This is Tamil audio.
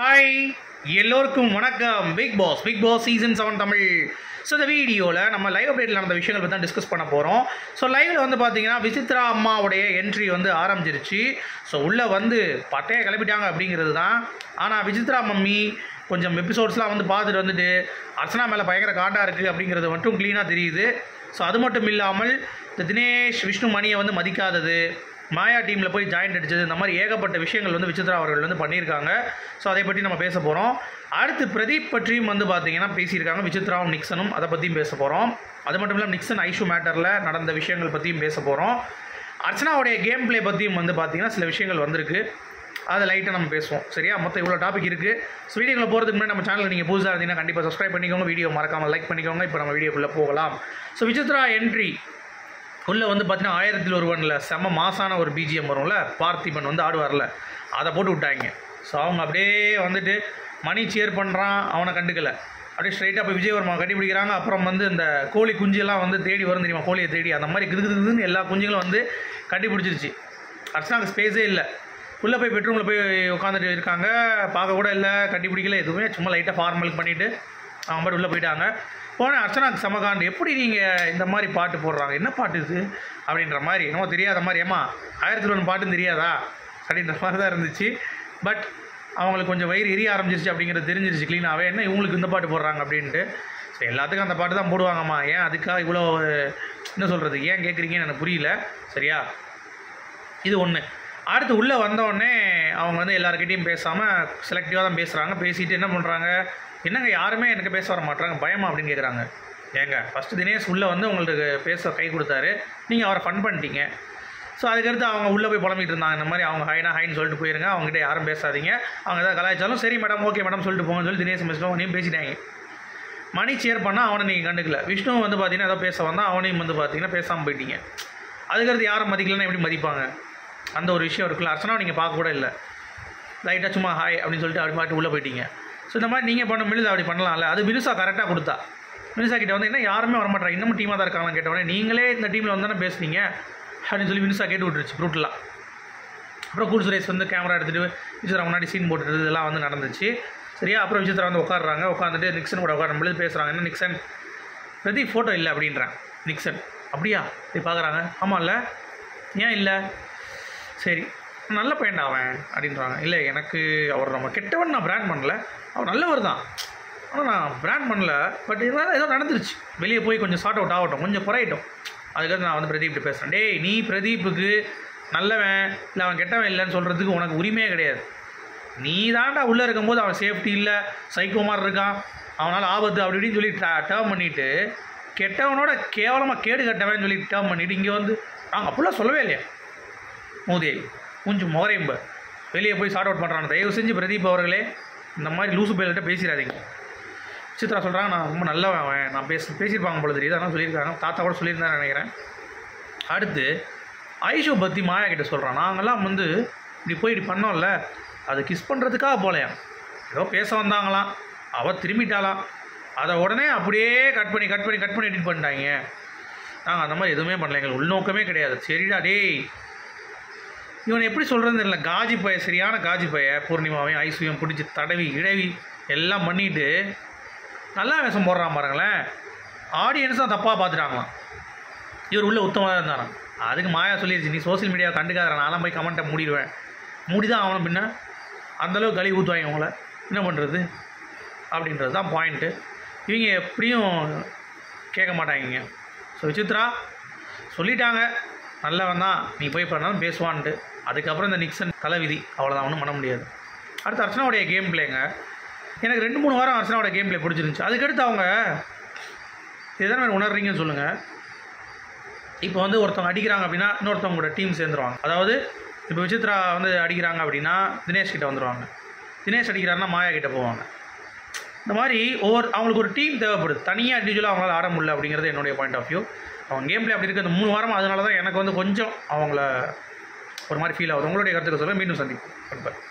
ஹாய் எல்லோருக்கும் வணக்கம். Bigg Boss Bigg Boss season seven Tamil. So இந்த வீடியோவில் நம்ம லைவ் அப்டேட்டில் நடந்த விஷயங்கள் பற்றி தான் டிஸ்கஸ் பண்ண போகிறோம் ஸோ லைவில் வந்து பார்த்தீங்கன்னா விசித்ரா அம்மாவுடைய என்ட்ரி வந்து ஆரம்பிச்சிருச்சு. ஸோ உள்ளே வந்து பட்டையை கிளப்பிட்டாங்க அப்படிங்கிறது தான். ஆனால் விசித்ரா மம்மி கொஞ்சம் எபிசோட்ஸ்லாம் வந்து பார்த்துட்டு வந்துட்டு அர்ச்சனா மேலே பயங்கர காண்டாக இருக்குது அப்படிங்கிறது மட்டும் க்ளீனாக தெரியுது. ஸோ அது மட்டும் இல்லாமல் இந்த தினேஷ் விஷ்ணு மணியை வந்து மதிக்காதது. மாயா டீமில் போய் ஜாயிண்ட் அடிச்சது. இந்த மாதிரி ஏகப்பட்ட விஷயங்கள் வந்து விசித்ரா அவர்கள் வந்து பண்ணியிருக்காங்க. ஸோ அதை பற்றி நம்ம பேச போகிறோம் அடுத்து பிரதீப் பற்றியும் வந்து பார்த்தீங்கன்னா பேசியிருக்காங்க. விசித்ராவும் நிக்சனும் அதை பற்றியும் பேச போகிறோம் அது மட்டும் இல்லாமல் நிக்சன் ஐஷு மேட்டரில் நடந்த விஷயங்கள் பற்றியும் பேச போகிறோம் அர்ச்சனாவுடைய கேம் ப்ளே பற்றியும் வந்து பார்த்தீங்கன்னா சில விஷயங்கள் வந்திருக்கு. அதை லைட்டாக நம்ம பேசுவோம். சரியா? மொத்தம் இவ்வளோ டாபிக் இருக்குது ஸோ வீடியோக்குள்ள போகிறதுக்கு முன்னாடி நம்ம சேனலில் நீங்கள் புதுசாக இருந்தீங்கன்னா கண்டிப்பாக சப்ஸ்கிரைப் பண்ணிக்கோங்க. வீடியோ மறக்காமல் லைக் பண்ணிக்கோங்க. இப்போ நம்ம வீடியோக்குள்ளே போகலாம். ஸோ விசித்ரா என்ட்ரி உள்ளே வந்து பார்த்தீங்கன்னா ஆயிரத்தில் ஒருவனில் செம்ம மாசான ஒரு பிஜிஎம் வரும்ல. பார்த்திபன் வந்து ஆடுவார்ல. அதை போட்டு விட்டாங்க. ஸோ அவங்க அப்படியே வந்துட்டு மணி சேர் பண்ணுறான் அவனை கண்டுக்கல. அப்படியே ஸ்ட்ரைட்டாக போய் விஜயவர்மா கட்டி பிடிக்கிறாங்க. அப்புறம் வந்து இந்த கோழி குஞ்செல்லாம் வந்து தேடி வரும் தெரியுமா? கோழியை தேடி. அந்த மாதிரி கிருதுன்னு எல்லா குஞ்சுகளும் வந்து கட்டிப்பிடிச்சிருச்சு அர்ச்சனாக்கு ஸ்பேஸே இல்லை. உள்ளே போய் பெட்ரூமில் போய் உட்காந்துட்டு இருக்காங்க. பார்க்க கூட இல்லை. கட்டிப்பிடிக்கல எதுவுமே சும்மா லைட்டாக ஃபார்மல் பண்ணிவிட்டு அவங்க மாதிரி உள்ளே போயிட்டாங்க. போன அர்ச்சனா சமகாண்டு எப்படி நீங்கள் இந்த மாதிரி பாட்டு போடுறாங்க? என்ன பாட்டு இது? அப்படின்ற மாதிரி என்னமோ தெரியாத மாதிரி ஏமா ஆயிரத்தி ஒன்று பாட்டுன்னு தெரியாதா? அப்படின்ற மாதிரி தான் இருந்துச்சு. பட் அவங்களுக்கு கொஞ்சம் வயிறு எரிய ஆரம்பிச்சிருச்சு அப்படிங்கிறது தெரிஞ்சிருச்சு க்ளீனாகவே என்ன இவங்களுக்கு இந்த பாட்டு போடுறாங்க அப்படின்ட்டு. ஸோ எல்லாத்துக்கும் அந்த பாட்டு தான் போடுவாங்கம்மா. ஏன் அதுக்காக இவ்வளோ என்ன சொல்கிறது ஏன் கேட்குறீங்கன்னு எனக்கு புரியல. சரியா? இது ஒன்று அடுத்து உள்ளே வந்தோடனே அவங்க வந்து எல்லாருக்கிட்டையும் பேசாமல் செலக்டிவாக தான் பேசுகிறாங்க பேசிட்டு என்ன பண்ணுறாங்க என்னங்க யாருமே எனக்கு பேச வர மாட்டுறாங்க பயமா அப்படின்னு கேட்குறாங்க ஏங்க ஃபஸ்ட்டு தினேஷ் உள்ளே வந்து உங்களுக்கு பேச கை கொடுத்தாரு. நீங்கள் அவரை ஃபன் பண்ணிட்டீங்க. ஸோ அதுக்கடுத்து அவங்க உள்ளே போய் புலம்பிட்டு இருந்தாங்க. இந்த மாதிரி அவங்க ஹைனா ஹைன்னு சொல்லிட்டு போயிருங்க. அவங்ககிட்ட யாரும் பேசாதீங்க. அவங்க எதாவது கலாய்ச்சாலும் சரி மேடம் ஓகே மேடம் சொல்லிட்டு போங்கன்னு சொல்லி தினேஷ் மிஸ்லும் அவனையும் பேசிட்டாங்க. மணி சேர் பண்ணால் அவனை நீங்கள் கண்டுக்கல. விஷ்ணு வந்து பார்த்தீங்கன்னா ஏதோ பேச வந்தால் அவனையும் வந்து பார்த்தீங்கன்னா பேசாமல் போயிட்டீங்க. அதுக்கடுத்து யாரும் மதிக்கலன்னா எப்படி மதிப்பாங்க? அந்த ஒரு விஷயம் இருக்குல்ல. அர்ச்சனா நீங்கள் பார்க்க கூட இல்லை. லைட்டாக சும்மா ஹாய் அப்படின்னு சொல்லிட்டு அப்படி பாட்டு உள்ளே போயிட்டீங்க. ஸோ இந்த மாதிரி நீங்கள் பண்ண மினிசா அப்படி பண்ணலாம்ல. அது மினிசா கரெக்டாக கொடுத்தா. மினிசா கிட்ட வந்து என்ன யாருமே வரமாட்டாங்க இன்னமும் டீமாக தான் இருக்காங்கன்னு கேட்டவொடனே நீங்களே இந்த டீமில் வந்து தானே பேசுனீங்க அப்படின்னு சொல்லி மினுசா கேட்டு விட்டுருச்சு ப்ரூட்டெலாம் அப்புறம் கூல் சுரேஷ் வந்து கேமரா எடுத்துகிட்டு விசித்ரா முன்னாடி சீன் போட்டுட்டு இதெல்லாம் வந்து நடந்துச்சு. சரியா? அப்புறம் விசித்ரா வந்து உட்காடுறாங்க உட்காந்துட்டு நிக்சன் கூட உட்காரும் பொழுது பேசுகிறாங்க என்ன நிக்சன்? பிரதீப் ஃபோட்டோ இல்லை அப்படின்றான் நிக்சன். அப்படியா? இப்படி பார்க்குறாங்க. ஆமாம் இல்லை ஏன் இல்லை? சரி நல்ல பையன் அவன் அப்படின்றாங்க. இல்லை எனக்கு அவர் நம்ம கெட்டவன் நான் பிராண்ட் பண்ணல. அவர் நல்லவர் தான். ஆனால் நான் பிராண்ட் பண்ணல. பட் இருந்தாலும் ஏதோ நடந்துருச்சு. வெளியே போய் கொஞ்சம் ஷார்ட் அவுட் ஆகட்டும். கொஞ்சம் குறையட்டும். அதுக்கடுத்து நான் வந்து பிரதீப்கிட்ட பேசுகிறேன் டேய் நீ பிரதீப்புக்கு நல்லவன் இல்லை அவன் கெட்டவன் இல்லைன்னு சொல்கிறதுக்கு உனக்கு உரிமையே கிடையாது. நீ தாண்டா உள்ளே இருக்கும்போது அவன் சேஃப்டி இல்லை சைக்கோ மாதிரி இருக்கான். அவனால் ஆபத்து அப்படி இப்படின்னு சொல்லி டேர்ம் பண்ணிவிட்டு கெட்டவனோட கேவலமாக கேடு கட்டவன் சொல்லி டேர்ம் பண்ணிவிட்டு இங்கே வந்து. நாங்கள் அப்படிலாம் சொல்லவே இல்லையா? மோதியை கொஞ்சம் முகரையும்ப வெளியே போய் ஷார்ட் அவுட் பண்ணுறாங்க தயவு செஞ்சு பிரதீப் அவர்களே இந்த மாதிரி லூசு பயில்கிட்ட பேசிடாதீங்க. சித்ரா சொல்கிறாங்க நான் ரொம்ப நல்லவன் அவன். நான் பேச பேசியிருப்பாங்க போல தெரியுது. அதான் சொல்லியிருக்காங்க. தாத்தா கூட சொல்லியிருந்தேன் நினைக்கிறேன். அடுத்து ஐஷோ பற்றி மாயா கிட்ட சொல்கிறான் நாங்கள்லாம் வந்து இப்படி போய் இப்படி பண்ணோம்ல அது கிஸ் பண்ணுறதுக்காக போலையாம் ஏதோ பேச வந்தாங்களாம். அவள் திரும்பிட்டாலாம் அதை உடனே அப்படியே கட் பண்ணி கட் பண்ணி கட் பண்ணி எடிட் பண்ணிட்டாங்க. நாங்கள் அந்த மாதிரி எதுவுமே பண்ணல. எங்களுக்கு உள்நோக்கமே கிடையாது. சரிடா டேய். இவன் எப்படி சொல்கிறதுன்னு தெரியல. காஜி பைய சரியான காஜி பைய பூர்ணிமாவையும் ஐசுவையும் பிடிச்சி தடவி இடவி எல்லாம் பண்ணிட்டு நல்லா வேஷம் போடுறான் பாருங்களேன். ஆடியன்ஸ் தான் தப்பாக பார்த்துட்டாங்களாம் இவர் உள்ளே உத்தமாக இருந்தாராம். அதுக்கு மாயா சொல்லிடுச்சு நீ சோசியல் மீடியாவை கண்டுக்காத நான்லாம் போய் கமெண்ட்டை மூடிடுவேன். முடிதான் ஆகணும் பின்ன. அந்தளவுக்கு கழி ஊற்றுவாங்க அவங்கள என்ன பண்ணுறது அப்படின்றது தான் பாயிண்ட்டு இவங்க எப்படியும் கேட்க மாட்டாங்க. ஸோ விசித்ரா சொல்லிட்டாங்க. நல்லவன் தான். நீ போய் பண்ணாலும் பேசுவான்ட்டு. அதுக்கப்புறம் இந்த நிக்சன் தலைவிதி அவ்வளோதான் ஒன்றும் பண்ண முடியாது. அடுத்து அர்ச்சனாவுடைய கேம் பிளேங்க எனக்கு ரெண்டு மூணு வாரம் அர்ச்சனாவோட கேம் பிளே பிடிச்சிருந்துச்சு. அதுக்கடுத்து அவங்க எதனா உணர்றீங்கன்னு சொல்லுங்கள் இப்போ வந்து ஒருத்தவங்க அடிக்கிறாங்க அப்படின்னா இன்னொருத்தவங்களோட டீம் சேர்ந்துருவாங்க. அதாவது இப்போ விசித்ரா வந்து அடிக்கிறாங்க அப்படின்னா தினேஷ் கிட்ட வந்துடுவாங்க தினேஷ் அடிக்கிறாருன்னா மாயா கிட்ட போவாங்க. இந்த மாதிரி ஒவ்வொரு அவங்களுக்கு ஒரு டீம் தேவைப்படுது. தனியாக இண்டிவிஜுவலாக அவங்களால ஆட முடியல அப்படிங்கிறது என்னுடைய பாயிண்ட் ஆஃப் வியூ அவங்க கேம் பிளே அப்படி இருக்குது இந்த மூணு வாரம் அதனால தான் எனக்கு வந்து கொஞ்சம் அவங்கள ஒரு மாதிரி ஃபீல் ஆகுது. உங்களுடைய கருத்துக்கு சொல்ல மீண்டும் சந்திப்போம்.